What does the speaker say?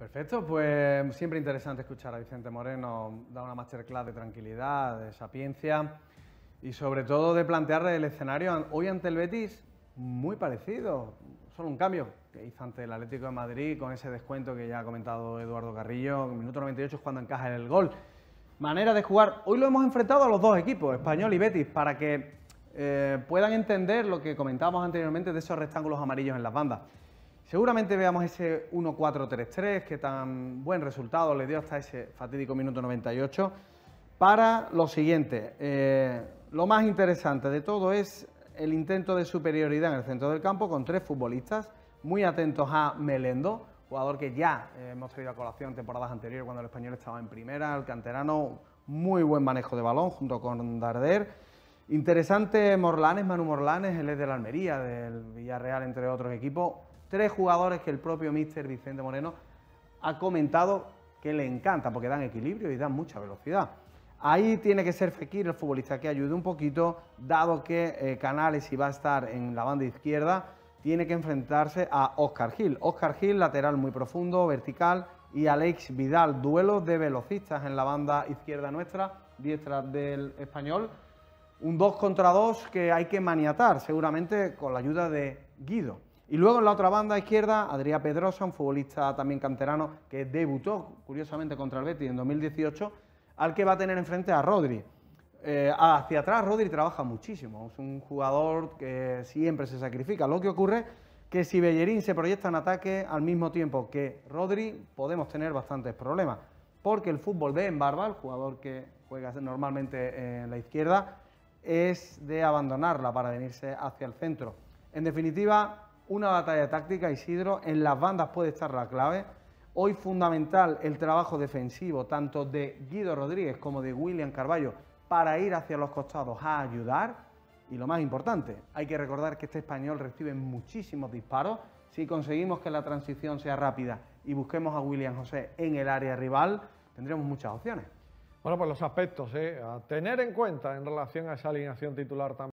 Perfecto, pues siempre interesante escuchar a Vicente Moreno, da una masterclass de tranquilidad, de sapiencia y sobre todo de plantear el escenario hoy ante el Betis muy parecido, solo un cambio que hizo ante el Atlético de Madrid con ese descuento que ya ha comentado Eduardo Carrillo, en minuto 98 es cuando encaja el gol. Manera de jugar, hoy lo hemos enfrentado a los dos equipos, Español y Betis, para que eh, puedan entender lo que comentábamos anteriormente de esos rectángulos amarillos en las bandas. Seguramente veamos ese 1-4-3-3 que tan buen resultado le dio hasta ese fatídico minuto 98. Para lo siguiente, eh, lo más interesante de todo es el intento de superioridad en el centro del campo con tres futbolistas, muy atentos a Melendo, jugador que ya eh, hemos traído a colación temporadas anteriores cuando el español estaba en primera, el canterano, muy buen manejo de balón junto con Darder. Interesante Morlanes, Manu Morlanes, él es de la Almería, del Villarreal, entre otros equipos tres jugadores que el propio míster Vicente Moreno ha comentado que le encanta porque dan equilibrio y dan mucha velocidad. Ahí tiene que ser Fekir el futbolista que ayude un poquito, dado que eh, Canales, si va a estar en la banda izquierda, tiene que enfrentarse a Oscar Gil. Oscar Gil, lateral muy profundo, vertical, y Alex Vidal, duelo de velocistas en la banda izquierda nuestra, diestra del español. Un 2 contra 2 que hay que maniatar, seguramente con la ayuda de Guido. Y luego en la otra banda izquierda, Adrián Pedrosa, un futbolista también canterano que debutó curiosamente contra el Betis en 2018, al que va a tener enfrente a Rodri. Eh, hacia atrás Rodri trabaja muchísimo, es un jugador que siempre se sacrifica. Lo que ocurre que si Bellerín se proyecta en ataque al mismo tiempo que Rodri, podemos tener bastantes problemas. Porque el fútbol de Barba, el jugador que juega normalmente en la izquierda, es de abandonarla para venirse hacia el centro. En definitiva, una batalla táctica, Isidro, en las bandas puede estar la clave. Hoy fundamental el trabajo defensivo, tanto de Guido Rodríguez como de William Carballo, para ir hacia los costados a ayudar. Y lo más importante, hay que recordar que este español recibe muchísimos disparos. Si conseguimos que la transición sea rápida y busquemos a William José en el área rival, tendremos muchas opciones. Bueno, pues los aspectos ¿eh? a tener en cuenta en relación a esa alineación titular también.